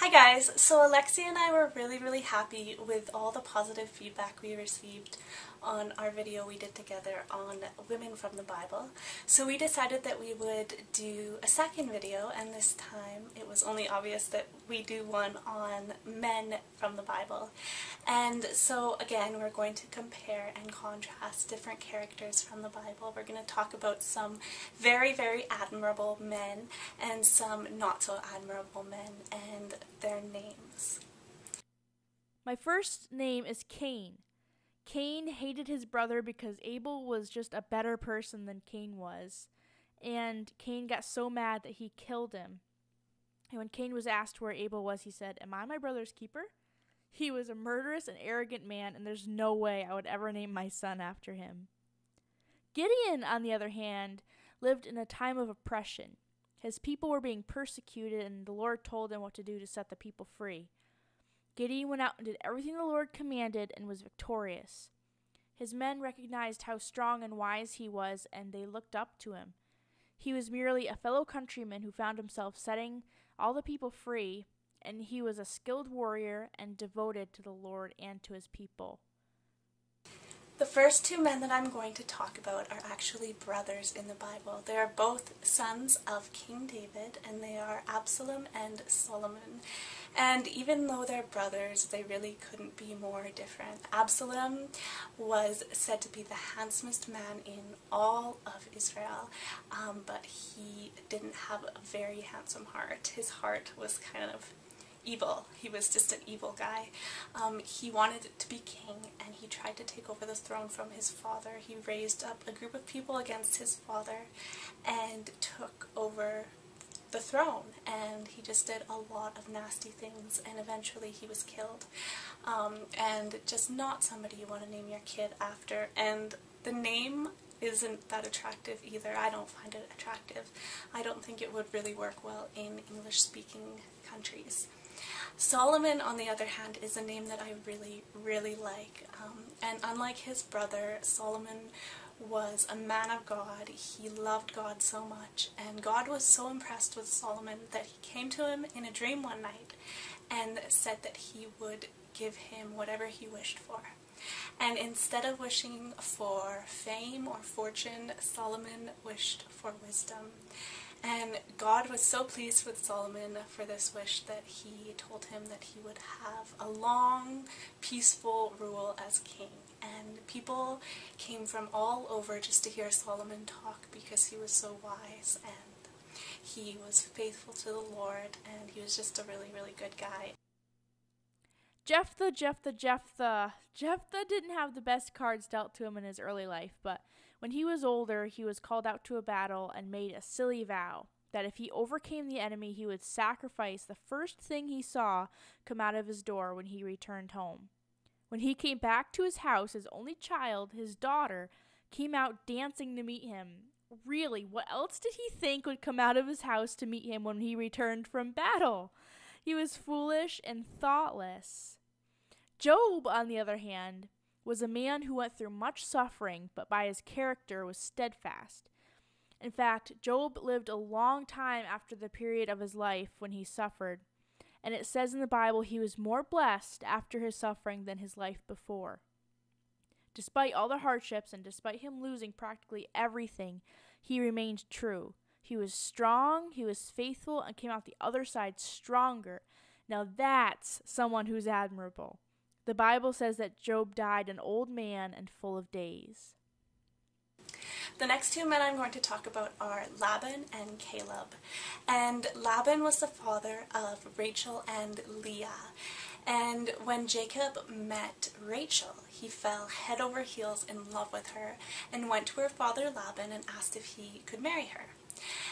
Hi guys, so Alexia and I were really really happy with all the positive feedback we received on our video we did together on women from the Bible. So we decided that we would do a second video and this time it was only obvious that we do one on men from the Bible. And so again we're going to compare and contrast different characters from the Bible. We're going to talk about some very very admirable men and some not so admirable men and their names. My first name is Cain. Cain hated his brother because Abel was just a better person than Cain was. And Cain got so mad that he killed him. And when Cain was asked where Abel was, he said, Am I my brother's keeper? He was a murderous and arrogant man, and there's no way I would ever name my son after him. Gideon, on the other hand, lived in a time of oppression. His people were being persecuted, and the Lord told him what to do to set the people free. Gideon went out and did everything the Lord commanded and was victorious. His men recognized how strong and wise he was, and they looked up to him. He was merely a fellow countryman who found himself setting all the people free, and he was a skilled warrior and devoted to the Lord and to his people. The first two men that I'm going to talk about are actually brothers in the Bible. They are both sons of King David, and they are Absalom and Solomon. And even though they're brothers, they really couldn't be more different. Absalom was said to be the handsomest man in all of Israel, um, but he didn't have a very handsome heart. His heart was kind of evil. He was just an evil guy. Um, he wanted to be king and he tried to take over the throne from his father. He raised up a group of people against his father and took over the throne and he just did a lot of nasty things and eventually he was killed um, and just not somebody you want to name your kid after and the name isn't that attractive either. I don't find it attractive. I don't think it would really work well in English speaking countries. Solomon, on the other hand, is a name that I really, really like. Um, and unlike his brother, Solomon was a man of God. He loved God so much. And God was so impressed with Solomon that he came to him in a dream one night and said that he would give him whatever he wished for. And instead of wishing for fame or fortune, Solomon wished for wisdom. And God was so pleased with Solomon for this wish that he told him that he would have a long, peaceful rule as king. And people came from all over just to hear Solomon talk because he was so wise and he was faithful to the Lord and he was just a really, really good guy. Jephthah, Jephthah, Jephthah. Jephthah didn't have the best cards dealt to him in his early life, but when he was older, he was called out to a battle and made a silly vow that if he overcame the enemy, he would sacrifice the first thing he saw come out of his door when he returned home. When he came back to his house, his only child, his daughter, came out dancing to meet him. Really, what else did he think would come out of his house to meet him when he returned from battle? He was foolish and thoughtless. Job, on the other hand, was a man who went through much suffering, but by his character was steadfast. In fact, Job lived a long time after the period of his life when he suffered, and it says in the Bible he was more blessed after his suffering than his life before. Despite all the hardships and despite him losing practically everything, he remained true. He was strong, he was faithful, and came out the other side stronger. Now that's someone who's admirable. The Bible says that Job died an old man and full of days. The next two men I'm going to talk about are Laban and Caleb. And Laban was the father of Rachel and Leah. And when Jacob met Rachel, he fell head over heels in love with her and went to her father Laban and asked if he could marry her.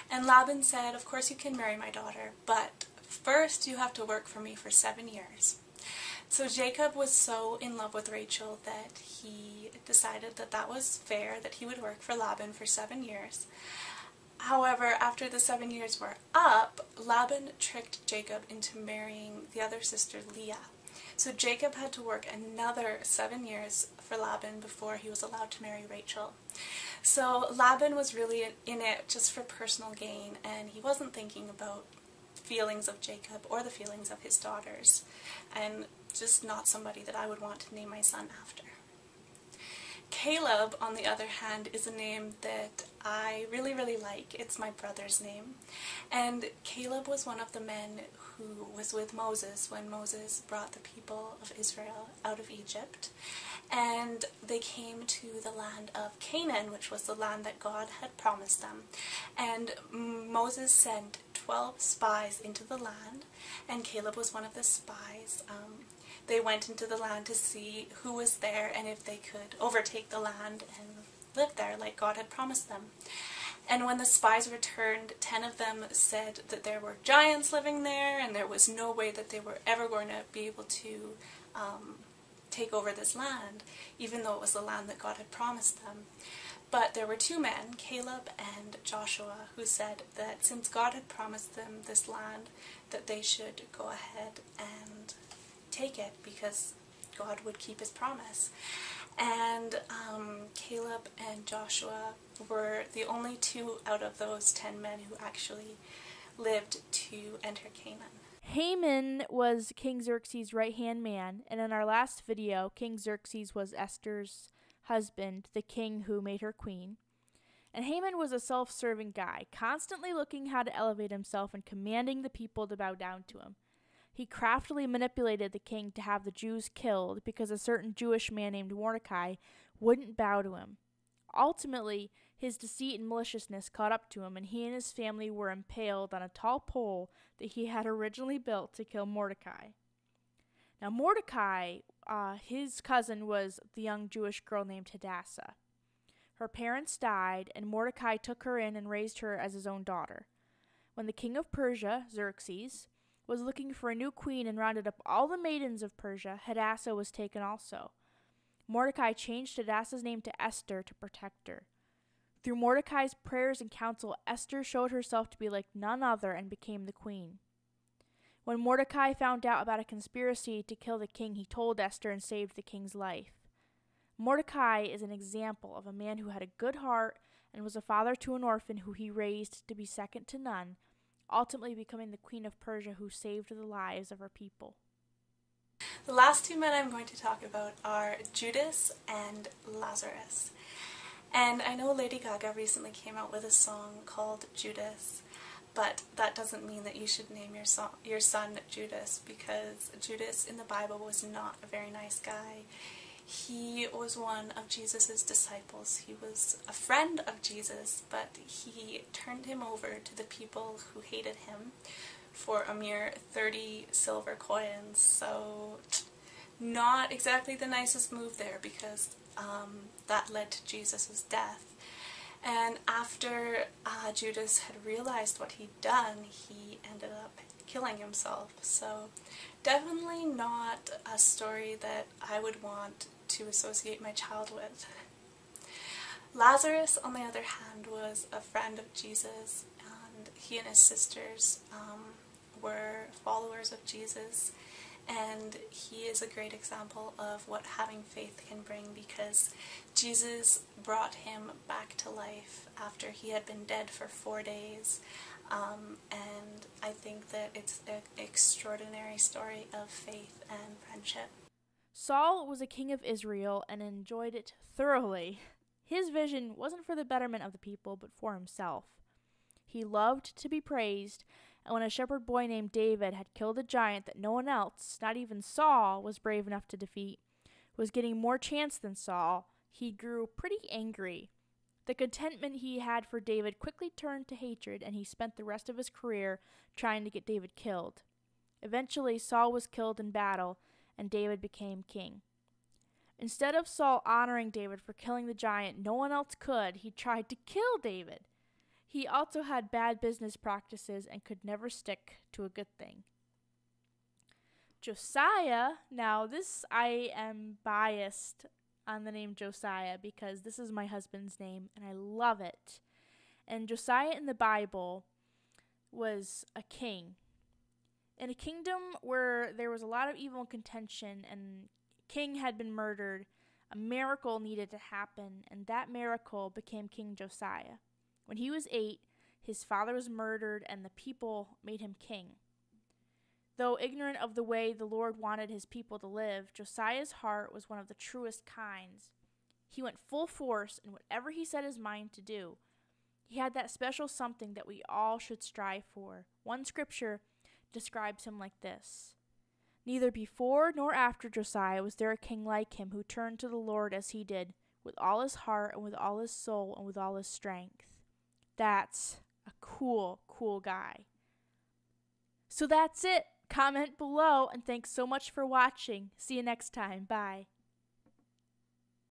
And Laban said, Of course you can marry my daughter, but first you have to work for me for seven years. So Jacob was so in love with Rachel that he decided that that was fair, that he would work for Laban for seven years. However, after the seven years were up, Laban tricked Jacob into marrying the other sister, Leah. So Jacob had to work another seven years for Laban before he was allowed to marry Rachel. So Laban was really in it just for personal gain and he wasn't thinking about feelings of Jacob or the feelings of his daughters, and just not somebody that I would want to name my son after. Caleb, on the other hand, is a name that I really, really like. It's my brother's name. And Caleb was one of the men who was with Moses when Moses brought the people of Israel out of Egypt. And they came to the land of Canaan, which was the land that God had promised them. And Moses sent 12 spies into the land, and Caleb was one of the spies. Um, they went into the land to see who was there and if they could overtake the land and live there like God had promised them. And when the spies returned, ten of them said that there were giants living there and there was no way that they were ever going to be able to um, take over this land, even though it was the land that God had promised them. But there were two men, Caleb and Joshua, who said that since God had promised them this land, that they should go ahead and take it because God would keep his promise. And um, Caleb and Joshua were the only two out of those ten men who actually lived to enter Canaan. Haman was King Xerxes' right hand man, and in our last video, King Xerxes was Esther's husband, the king who made her queen. And Haman was a self serving guy, constantly looking how to elevate himself and commanding the people to bow down to him. He craftily manipulated the king to have the Jews killed because a certain Jewish man named Mordecai wouldn't bow to him. Ultimately, his deceit and maliciousness caught up to him, and he and his family were impaled on a tall pole that he had originally built to kill Mordecai. Now, Mordecai, uh, his cousin was the young Jewish girl named Hadassah. Her parents died, and Mordecai took her in and raised her as his own daughter. When the king of Persia, Xerxes, was looking for a new queen and rounded up all the maidens of Persia, Hadassah was taken also. Mordecai changed Hadassah's name to Esther to protect her. Through Mordecai's prayers and counsel, Esther showed herself to be like none other and became the queen. When Mordecai found out about a conspiracy to kill the king, he told Esther and saved the king's life. Mordecai is an example of a man who had a good heart and was a father to an orphan who he raised to be second to none, ultimately becoming the Queen of Persia who saved the lives of her people. The last two men I'm going to talk about are Judas and Lazarus. And I know Lady Gaga recently came out with a song called Judas, but that doesn't mean that you should name your, son, your son Judas because Judas in the Bible was not a very nice guy. He was one of Jesus' disciples. He was a friend of Jesus, but he turned him over to the people who hated him for a mere 30 silver coins. So, not exactly the nicest move there because um, that led to Jesus' death. And after uh, Judas had realized what he'd done, he ended up killing himself. So, definitely not a story that I would want to associate my child with. Lazarus, on the other hand, was a friend of Jesus, and he and his sisters um, were followers of Jesus, and he is a great example of what having faith can bring because Jesus brought him back to life after he had been dead for four days. Um, and I think that it's an extraordinary story of faith and friendship. Saul was a king of Israel and enjoyed it thoroughly. His vision wasn't for the betterment of the people, but for himself. He loved to be praised, and when a shepherd boy named David had killed a giant that no one else, not even Saul, was brave enough to defeat, was getting more chance than Saul, he grew pretty angry. The contentment he had for David quickly turned to hatred, and he spent the rest of his career trying to get David killed. Eventually, Saul was killed in battle, and David became king. Instead of Saul honoring David for killing the giant no one else could, he tried to kill David. He also had bad business practices and could never stick to a good thing. Josiah, now this I am biased on the name Josiah because this is my husband's name and I love it. And Josiah in the Bible was a king in a kingdom where there was a lot of evil and contention and king had been murdered, a miracle needed to happen, and that miracle became King Josiah. When he was eight, his father was murdered, and the people made him king. Though ignorant of the way the Lord wanted his people to live, Josiah's heart was one of the truest kinds. He went full force in whatever he set his mind to do. He had that special something that we all should strive for. One scripture describes him like this Neither before nor after Josiah was there a king like him who turned to the Lord as he did, with all his heart and with all his soul and with all his strength. That's a cool, cool guy. So that's it. Comment below and thanks so much for watching. See you next time. Bye.